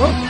Huh?